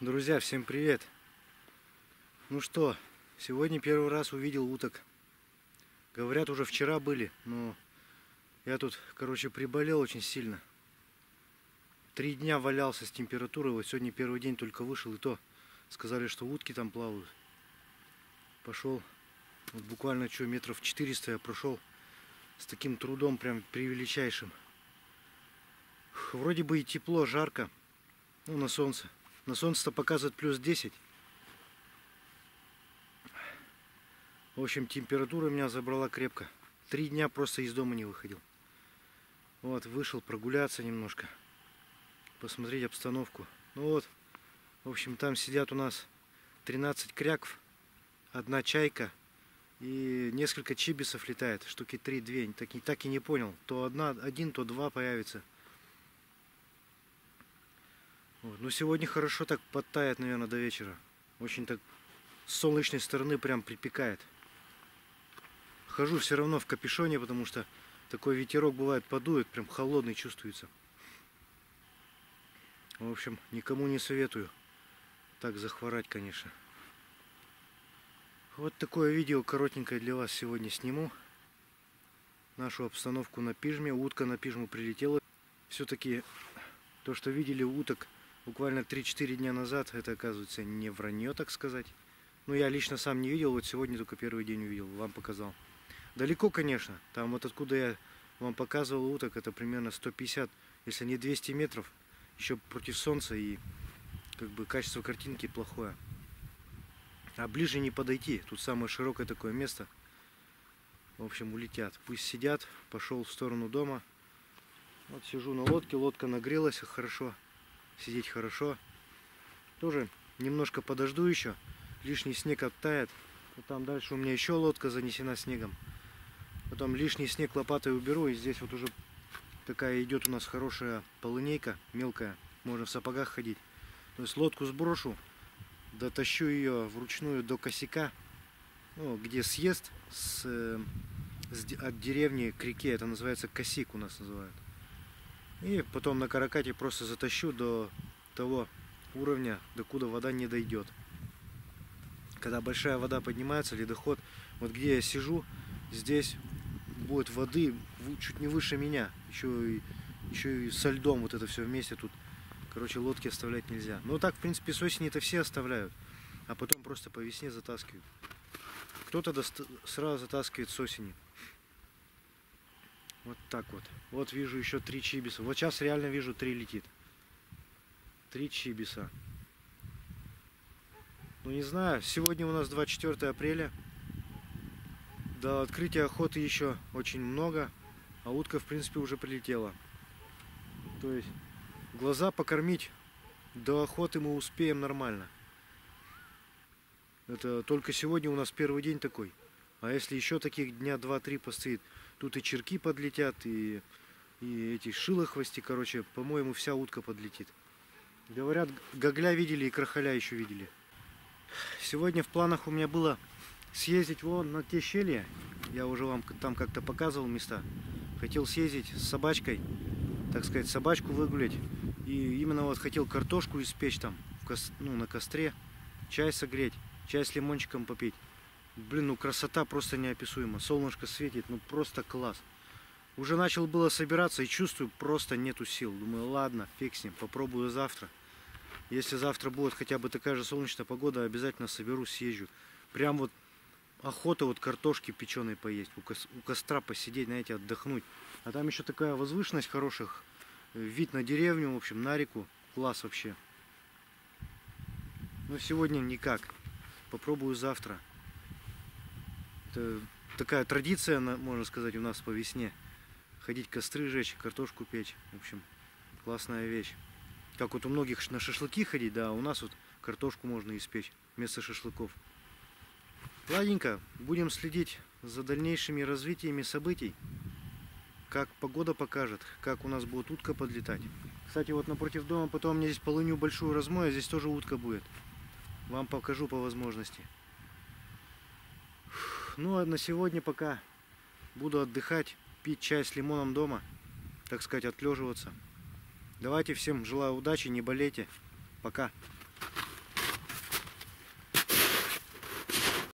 Друзья, всем привет! Ну что, сегодня первый раз увидел уток. Говорят, уже вчера были, но я тут, короче, приболел очень сильно. Три дня валялся с температурой, вот сегодня первый день только вышел, и то сказали, что утки там плавают. Пошел, вот буквально что, метров 400 я прошел с таким трудом, прям превеличайшим. Вроде бы и тепло, жарко, ну, на солнце. На солнце-то показывает плюс 10. В общем, температура меня забрала крепко. Три дня просто из дома не выходил. Вот, вышел прогуляться немножко. Посмотреть обстановку. Ну вот, в общем, там сидят у нас 13 кряков, одна чайка и несколько чибисов летает. Штуки 3-2. Так, так и не понял. То одна, один, то два появится. Вот. Ну сегодня хорошо так подтает, наверное, до вечера. Очень так с солнечной стороны прям припекает. Хожу все равно в капюшоне, потому что такой ветерок бывает подует, прям холодный чувствуется. В общем, никому не советую так захворать, конечно. Вот такое видео коротенькое для вас сегодня сниму. Нашу обстановку на пижме. Утка на пижму прилетела. Все-таки то, что видели уток буквально 3-4 дня назад, это оказывается не вранье, так сказать. Ну, я лично сам не видел, вот сегодня только первый день увидел, вам показал. Далеко, конечно, там вот откуда я вам показывал уток, это примерно 150, если не 200 метров, еще против солнца, и как бы качество картинки плохое. А ближе не подойти, тут самое широкое такое место. В общем, улетят. Пусть сидят, пошел в сторону дома. Вот сижу на лодке, лодка нагрелась хорошо сидеть хорошо. Тоже немножко подожду еще. Лишний снег оттает. Вот там дальше у меня еще лодка занесена снегом. Потом лишний снег лопатой уберу. И здесь вот уже такая идет у нас хорошая полынейка, мелкая. Можно в сапогах ходить. То есть лодку сброшу, дотащу ее вручную до косяка, ну, где съезд с, э, с, от деревни к реке. Это называется косик у нас называют. И потом на каракате просто затащу до того уровня, до куда вода не дойдет. Когда большая вода поднимается, ледоход, вот где я сижу, здесь будет воды чуть не выше меня. Еще и, еще и со льдом вот это все вместе тут. Короче, лодки оставлять нельзя. Но так, в принципе, с осени это все оставляют. А потом просто по весне затаскивают. Кто-то сразу затаскивает с осени. Вот так вот. Вот вижу еще три чибиса. Вот сейчас реально вижу три летит. Три чибиса. Ну не знаю, сегодня у нас 24 апреля. До открытия охоты еще очень много. А утка в принципе уже прилетела. То есть глаза покормить до охоты мы успеем нормально. Это только сегодня у нас первый день такой. А если еще таких дня 2-3 постоит, тут и черки подлетят, и, и эти шилохвости, короче, по-моему, вся утка подлетит. Говорят, гогля видели и крахаля еще видели. Сегодня в планах у меня было съездить вон на те щели. Я уже вам там как-то показывал места. Хотел съездить с собачкой, так сказать, собачку выгулять. И именно вот хотел картошку испечь там, ну, на костре, чай согреть, чай с лимончиком попить. Блин, ну красота просто неописуема. Солнышко светит, ну просто класс. Уже начал было собираться и чувствую, просто нету сил. Думаю, ладно, фиг с ним, попробую завтра. Если завтра будет хотя бы такая же солнечная погода, обязательно соберу, съезжу. Прям вот охота вот картошки печеной поесть, у костра посидеть, знаете, отдохнуть. А там еще такая возвышенность хороших, вид на деревню, в общем, на реку. Класс вообще. Но сегодня никак. Попробую завтра. Это такая традиция, можно сказать, у нас по весне. Ходить костры жечь, картошку печь. В общем, классная вещь. Как вот у многих на шашлыки ходить, да, у нас вот картошку можно испечь вместо шашлыков. Ладненько, будем следить за дальнейшими развитиями событий. Как погода покажет, как у нас будет утка подлетать. Кстати, вот напротив дома потом мне здесь полынью большую размою, а здесь тоже утка будет. Вам покажу по возможности. Ну а на сегодня пока буду отдыхать, пить чай с лимоном дома, так сказать, отлеживаться. Давайте всем желаю удачи, не болейте. Пока.